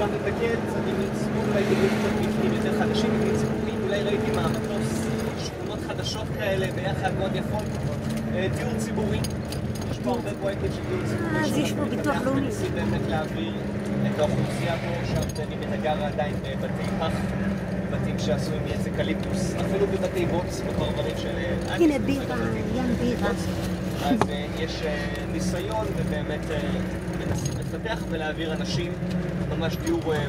גם לתקן, צד ימין שמאל, אולי דיבורים קצת מבנים יותר חדשים, מבנים ציבוריים, אולי ראיתי מהמטוס שכונות חדשות כאלה, ביחד מאוד יפות. אה, דיור ציבורי, יש פה הרבה פרויקטים של דיור ציבורי. אז יש פה ביטוח לאומי. מנסים באמת להעביר את האוכלוסייה פה, שהרבה את הגר עדיין בבתי פח. בתים שעשויים מעץ אקליפטוס, אפילו בבתי בוץ, בפרברים של... אה, הנה בירה, ים בירה. אז אה, יש אה, ניסיון ובאמת אה, מנסים לפתח ולהעביר אנשים, ממש דיור, אה,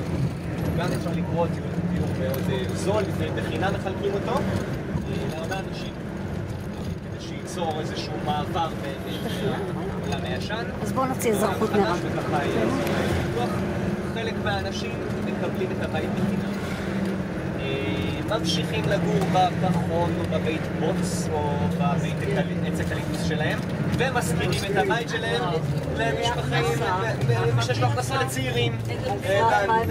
גם אפשר לקרוא דיור, דיור מאוד אה, זול, בחינם מחלקים אותו, אה, להרבה אנשים, כדי שייצור איזשהו מעבר בין העולם הישן. אז בואו נוציא אזרחות מרב. חלק מהאנשים מקבלים את הבית בחינם. ממשיכים לגור בפחון או בבית בוץ או בבית עץ אקליפוס שלהם ומשכירים את הבית שלהם למשפחים, למי שיש לו הכנסה לצעירים. אה,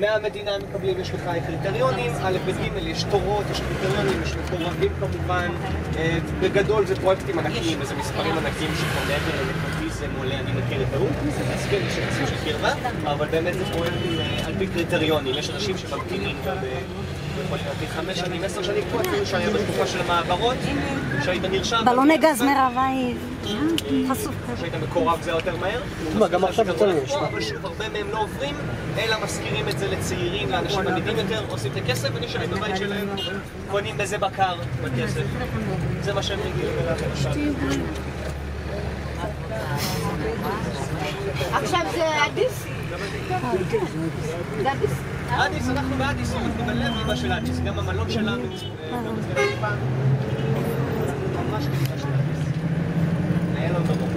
מהמדינה מקבלים, יש לך קריטריונים, א' בג' יש תורות, יש קריטריונים, יש מקורבים כמובן, אה, בגדול זה פרויקטים ענקיים, וזה מספרים ענקיים שכבר מעבר לנפוטיזם או אני מכיר את ההוא, אז כן, יש אנשים של קרבה, אבל באמת זה פרויקטים אה, על פי קריטריונים, יש אנשים שממתינים חמש שנים, עשר שנים, כמו אפילו שהיה בתקופה של המעברות, שהיית נרשם. בלוני גז היי, חשוף כזה. שהיית מקורב זה היה יותר מהר. מה, גם עכשיו יותר יש. אבל שוב, הרבה מהם לא עוברים, אלא משכירים את זה לצעירים, לאנשים עמידים יותר, עושים את הכסף ונשארים בבית שלהם, קונים בזה בקר בכסף. זה מה שהם רגילים אליו למשל. עכשיו זה עדיף? זה עדיף? אדיס, אנחנו באדיס, אנחנו בלב ליבה של אדיס, גם המלון שלנו, אה. ממש ליבה של אדיס. היה לו דרום.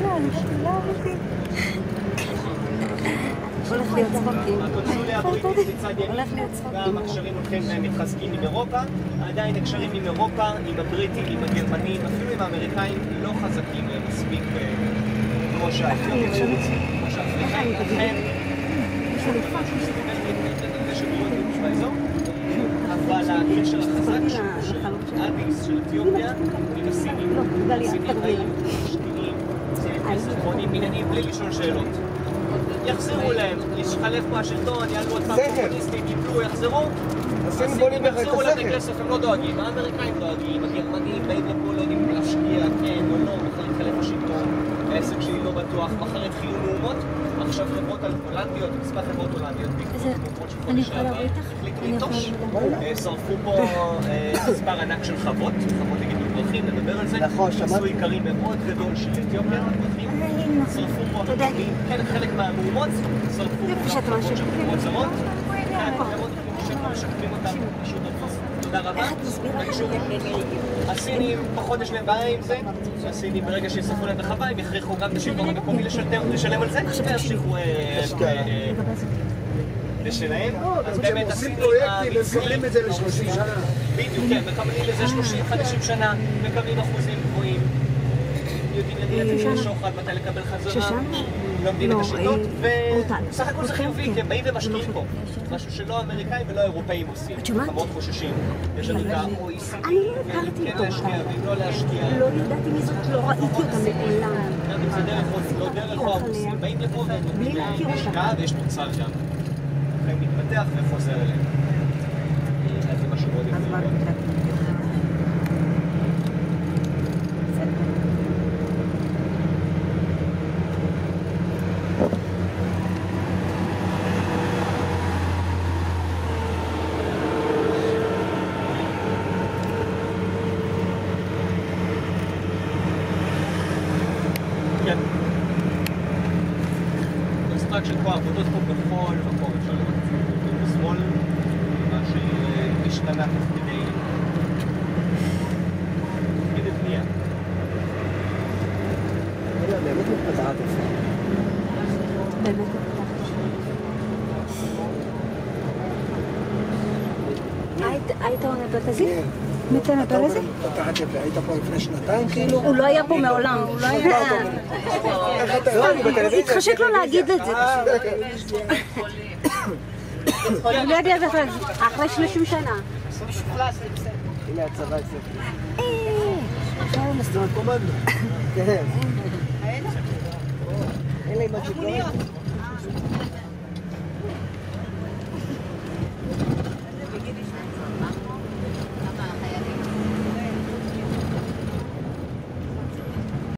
הולך להיות צחוקים. הקונסוליה הבריטית מצד ימין. גם הקשרים הולכים ומתחזקים עם אירופה, עדיין הקשרים עם אירופה, עם הבריטים, עם הגרמנים, אפילו עם האמריקאים, לא חזקים מספיק אה, כמו שהיו, כמו שהאפריקאים, באזור, אבל הקשר החזק שלו, של אדיס, של אתיופיה, עם הסינים, הסינים היו משקיעים, זה כסף, בונים בניינים בלי לשאול שאלות. יחזירו להם, יתחלף פה השלטון, יעלו עוד פעם. קומוניסטים, יפלו, יחזרו. הסינים יחזירו להם. הכסף, הם לא דואגים. האמריקאים דואגים, הגרמנים באים לפה, לא יודעים להשקיע, כן או לא, מחר יתחלף השלטון, העסק שלי לא בטוח, מחר יתחילו מהומות. עכשיו חברות הולנדיות, מספר חברות הולנדיות? החליטו לנטוש. אה, שרפו פה אה, מספר ענק של חוות, חוות לגידול פרחים, נדבר על זה. נכון, עשו. עיקרי מאוד גדול של אתיופיה, פרחים. שרפו פה כן, חלק מהמהומות, שרפו פה. חוות של חברות זרות. כן, חברות שפה משקמים אותם, פשוט. תודה רבה. הסינים פחות יש להם בעיה עם זה, הסינים ברגע שישרפו להם את החווה הם יכריחו גם את השלטון המקומי לשלם על זה, וימשיכו אה, אה, לשלהם. אז באמת עושים הסינים פרויקטים, הם מקבלים את זה ל-30 שנה. בדיוק, כן, מקבלים לזה 30, 50 שנה, מקבלים אחוזים גבוהים. יודעים לתת שוחד, מתי לקבל חזרה? לומדים את לא, השיטות, אה. ובסך הכל זה חיובי, כי הם באים ומשקיעים פה. משהו שלא האמריקאים ולא האירופאים עושים. שומעת? מאוד חוששים. יש לנו את ה-OECD, לא כן להשקיע. ואם לא להשקיע. לא ידעתי מי זאת, לא ראיתי אותה מעולם. זה דרך או לא דרך הרוסים, באים לפה ונותנים. השקעה ויש תוצר גם. לכן מתפתח וחוזר אליהם. אז. מה קונסטרקשן פה, עבודות פה בכל מקום, אפשר לראות את זה בשמאל, מה שהשתנה תוך כדי תוך כדי בנייה. אלא באמת מתפתחת יפה. באמת. היית- היית עונה בפזית? כן. בפזית? מתפתחת יפה. היית פה לפני שנתיים כאילו? הוא לא היה פה מעולם, הוא לא היה... אני בטלוויזיה. התחשק לו להגיד את זה. אה, הוא לא יודע בכלל, אחרי 30 שנה. הנה הצבא אצלך.